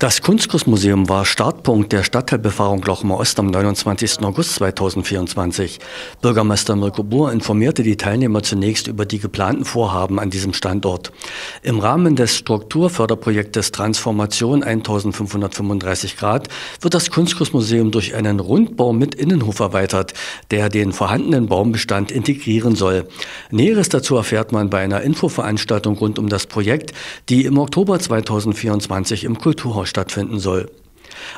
Das Kunstkursmuseum war Startpunkt der Stadtteilbefahrung Lochmer Ost am 29. August 2024. Bürgermeister Mirko Buhr informierte die Teilnehmer zunächst über die geplanten Vorhaben an diesem Standort. Im Rahmen des Strukturförderprojektes Transformation 1535 Grad wird das Kunstkursmuseum durch einen Rundbau mit Innenhof erweitert, der den vorhandenen Baumbestand integrieren soll. Näheres dazu erfährt man bei einer Infoveranstaltung rund um das Projekt, die im Oktober 2024 im Kulturhaus stattfinden soll.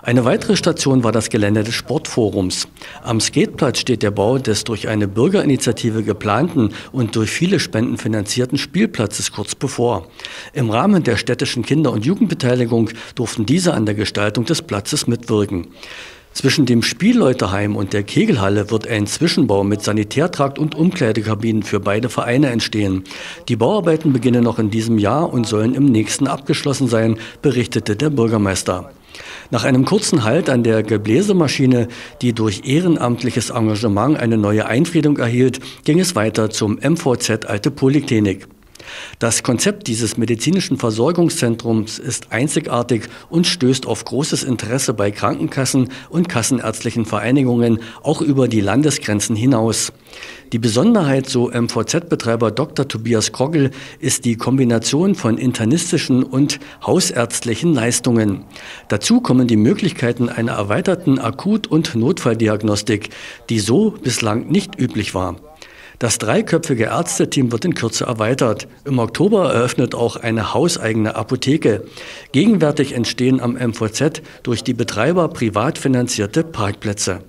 Eine weitere Station war das Gelände des Sportforums. Am Skateplatz steht der Bau des durch eine Bürgerinitiative geplanten und durch viele Spenden finanzierten Spielplatzes kurz bevor. Im Rahmen der städtischen Kinder- und Jugendbeteiligung durften diese an der Gestaltung des Platzes mitwirken. Zwischen dem Spielleuterheim und der Kegelhalle wird ein Zwischenbau mit Sanitärtrakt und Umkleidekabinen für beide Vereine entstehen. Die Bauarbeiten beginnen noch in diesem Jahr und sollen im nächsten abgeschlossen sein, berichtete der Bürgermeister. Nach einem kurzen Halt an der Gebläsemaschine, die durch ehrenamtliches Engagement eine neue Einfriedung erhielt, ging es weiter zum MVZ Alte Poliklinik. Das Konzept dieses medizinischen Versorgungszentrums ist einzigartig und stößt auf großes Interesse bei Krankenkassen und kassenärztlichen Vereinigungen, auch über die Landesgrenzen hinaus. Die Besonderheit, so MVZ-Betreiber Dr. Tobias Krogel, ist die Kombination von internistischen und hausärztlichen Leistungen. Dazu kommen die Möglichkeiten einer erweiterten Akut- und Notfalldiagnostik, die so bislang nicht üblich war. Das dreiköpfige Ärzteteam wird in Kürze erweitert. Im Oktober eröffnet auch eine hauseigene Apotheke. Gegenwärtig entstehen am MVZ durch die Betreiber privat finanzierte Parkplätze.